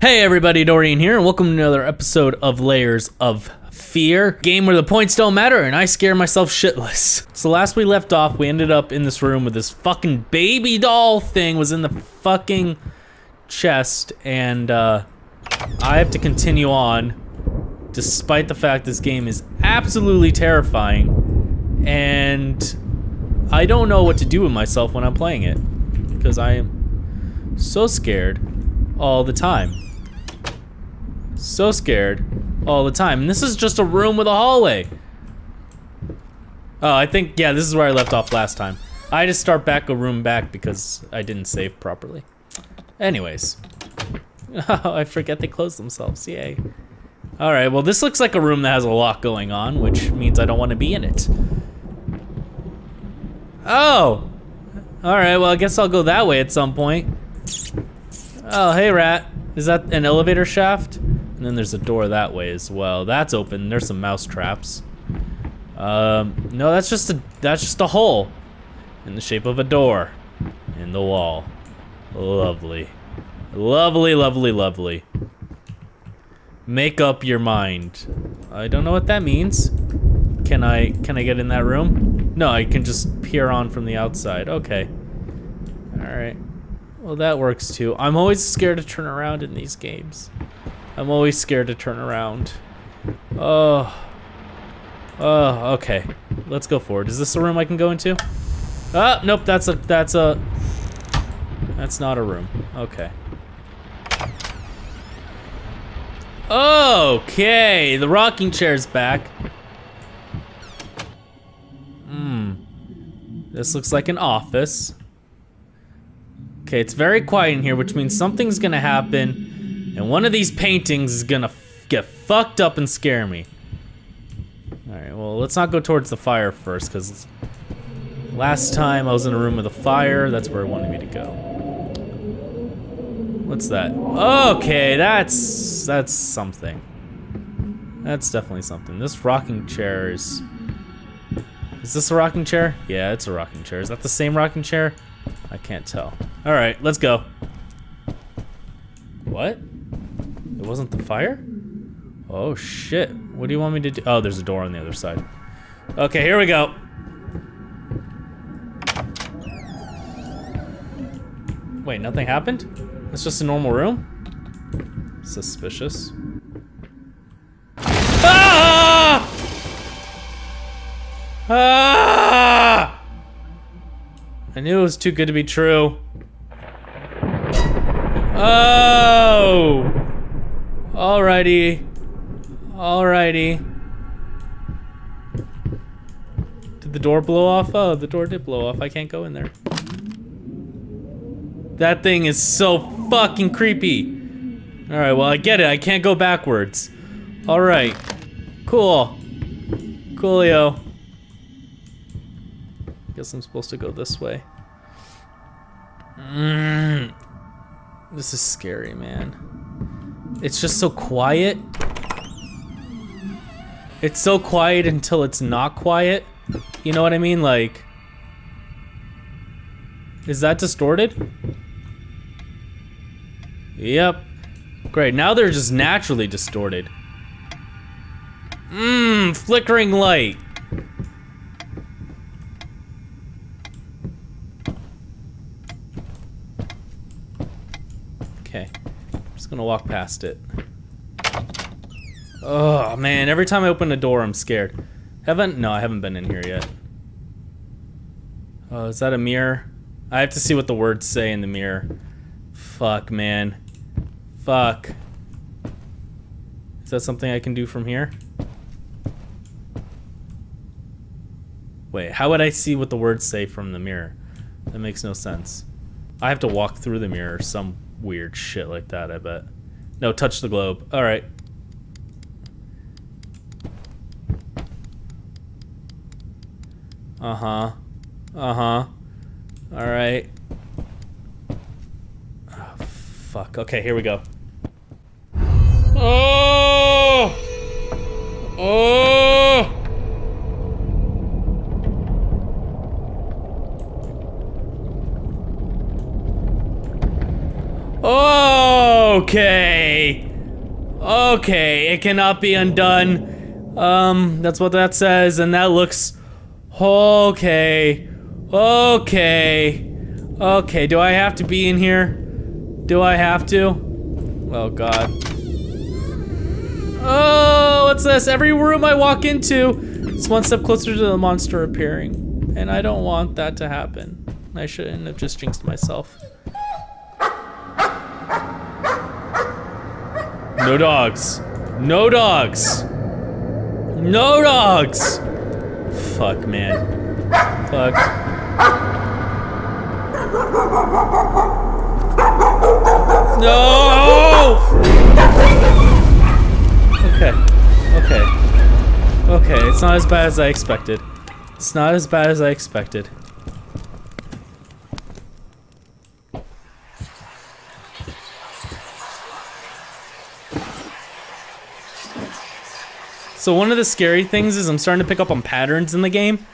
Hey everybody, Dorean here, and welcome to another episode of Layers of Fear. Game where the points don't matter and I scare myself shitless. So last we left off, we ended up in this room with this fucking baby doll thing was in the fucking chest, and uh, I have to continue on despite the fact this game is absolutely terrifying, and I don't know what to do with myself when I'm playing it, because I am so scared all the time. So scared all the time. And this is just a room with a hallway. Oh, I think, yeah, this is where I left off last time. I just start back a room back because I didn't save properly. Anyways. Oh, I forget they closed themselves, yay. Alright, well this looks like a room that has a lot going on, which means I don't want to be in it. Oh! Alright, well I guess I'll go that way at some point. Oh, hey rat. Is that an elevator shaft? And then there's a door that way as well. That's open. There's some mouse traps. Um, no, that's just a that's just a hole in the shape of a door in the wall. Lovely. Lovely, lovely, lovely. Make up your mind. I don't know what that means. Can I can I get in that room? No, I can just peer on from the outside. Okay. All right. Well, that works too. I'm always scared to turn around in these games. I'm always scared to turn around. Oh. Oh, okay. Let's go forward. Is this a room I can go into? Ah, nope, that's a, that's a, that's not a room. Okay. Okay, the rocking chair's back. Hmm. This looks like an office. Okay, it's very quiet in here, which means something's gonna happen and one of these paintings is gonna get fucked up and scare me. Alright, well, let's not go towards the fire first, because last time I was in a room with a fire, that's where it wanted me to go. What's that? Okay, that's... that's something. That's definitely something. This rocking chair is... Is this a rocking chair? Yeah, it's a rocking chair. Is that the same rocking chair? I can't tell. Alright, let's go. What? It wasn't the fire? Oh shit. What do you want me to do? Oh, there's a door on the other side. Okay, here we go. Wait, nothing happened? It's just a normal room? Suspicious. Ah! Ah! I knew it was too good to be true. Oh! Alrighty. Alrighty. Did the door blow off? Oh, the door did blow off. I can't go in there. That thing is so fucking creepy. Alright, well, I get it. I can't go backwards. Alright. Cool. Coolio. Guess I'm supposed to go this way. Mm. This is scary, man. It's just so quiet. It's so quiet until it's not quiet. You know what I mean? Like, is that distorted? Yep. Great, now they're just naturally distorted. Mmm, flickering light. Gonna walk past it. Oh man, every time I open a door, I'm scared. Haven't? No, I haven't been in here yet. Oh, is that a mirror? I have to see what the words say in the mirror. Fuck, man. Fuck. Is that something I can do from here? Wait, how would I see what the words say from the mirror? That makes no sense. I have to walk through the mirror some weird shit like that, I bet. No, touch the globe. Alright. Uh-huh. Uh-huh. Alright. Oh, fuck. Okay, here we go. Oh! Oh! Okay. Okay, it cannot be undone. Um, that's what that says, and that looks okay. Okay. Okay, do I have to be in here? Do I have to? Oh god. Oh, what's this? Every room I walk into, it's one step closer to the monster appearing. And I don't want that to happen. I shouldn't have just jinxed myself. No dogs. No dogs. No dogs. Fuck, man. Fuck. No! Okay. Okay. Okay, it's not as bad as I expected. It's not as bad as I expected. So one of the scary things is I'm starting to pick up on patterns in the game,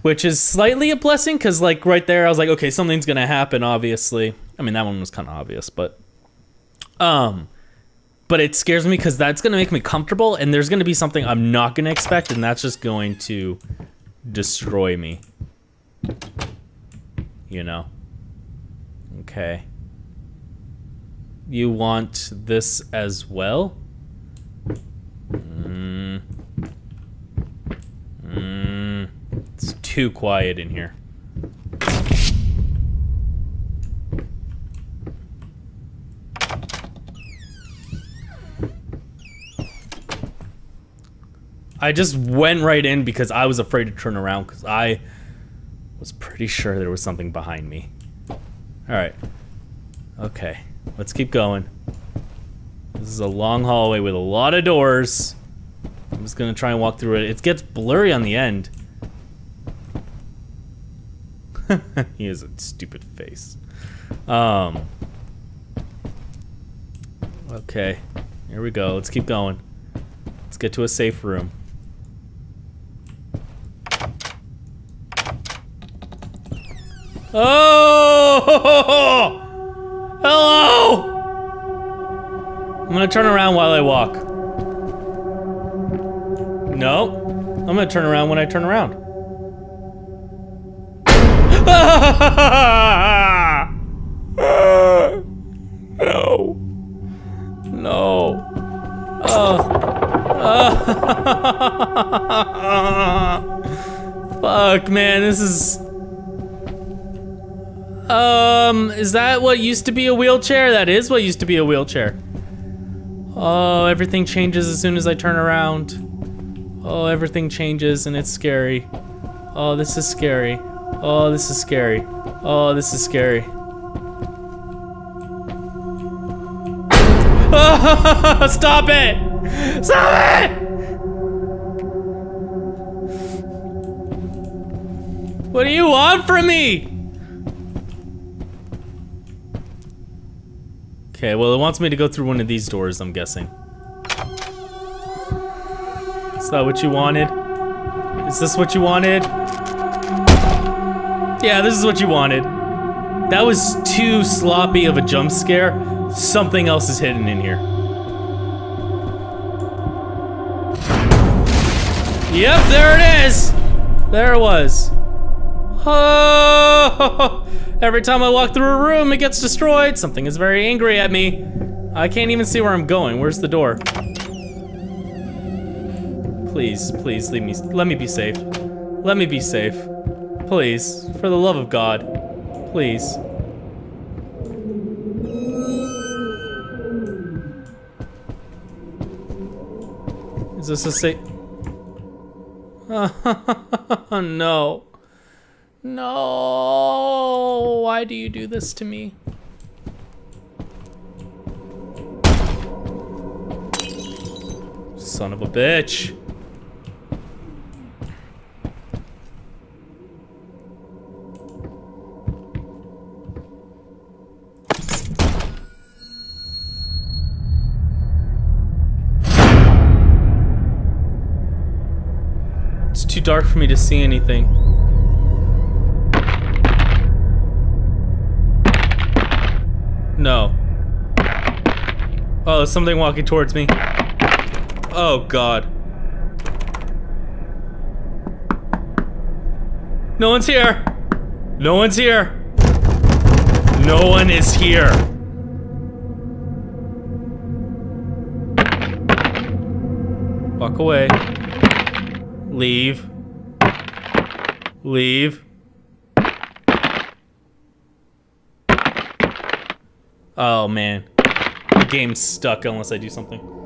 which is slightly a blessing because like right there I was like, okay, something's gonna happen. Obviously, I mean that one was kind of obvious, but um, but it scares me because that's gonna make me comfortable, and there's gonna be something I'm not gonna expect, and that's just going to destroy me. You know. Okay. You want this as well? Mm. Mm. It's too quiet in here. I just went right in because I was afraid to turn around because I was pretty sure there was something behind me. Alright. Okay. Let's keep going. This is a long hallway with a lot of doors. I'm just gonna try and walk through it. It gets blurry on the end. he has a stupid face. Um. Okay. Here we go. Let's keep going. Let's get to a safe room. Oh! Hello! I'm gonna turn around while I walk. No. I'm gonna turn around when I turn around. no. No. Fuck, man, this is... Um, is that what used to be a wheelchair? That is what used to be a wheelchair. Oh, everything changes as soon as I turn around. Oh, everything changes and it's scary. Oh, this is scary. Oh, this is scary. Oh, this is scary. Oh, stop it! Stop it! What do you want from me? Okay, well it wants me to go through one of these doors, I'm guessing. Is that what you wanted? Is this what you wanted? Yeah, this is what you wanted. That was too sloppy of a jump scare. Something else is hidden in here. Yep, there it is! There it was. Oh! Every time I walk through a room, it gets destroyed. Something is very angry at me. I can't even see where I'm going. Where's the door? Please, please leave me. Let me be safe. Let me be safe. Please, for the love of God. Please. Is this a safe? No. No, why do you do this to me? Son of a bitch. It's too dark for me to see anything. No. Oh, something walking towards me. Oh god. No one's here. No one's here. No one is here. Walk away. Leave. Leave. Oh man. The game's stuck unless I do something.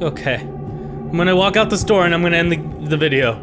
Okay. I'm gonna walk out this door and I'm gonna end the, the video.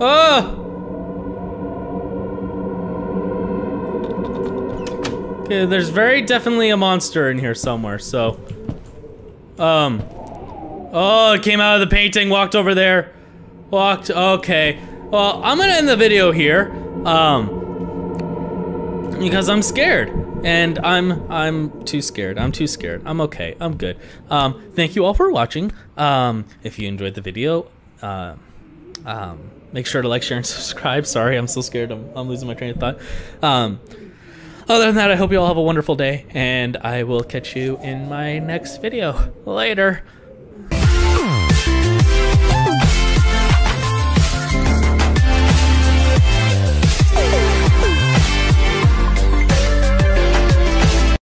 Ah! Okay, there's very definitely a monster in here somewhere, so... Um... Oh, it came out of the painting, walked over there. Walked, okay. Well, I'm gonna end the video here, um... Because I'm scared. And I'm, I'm too scared. I'm too scared. I'm okay. I'm good. Um, thank you all for watching. Um, if you enjoyed the video, uh, um, make sure to like, share, and subscribe. Sorry, I'm so scared. I'm, I'm losing my train of thought. Um, other than that, I hope you all have a wonderful day, and I will catch you in my next video. Later.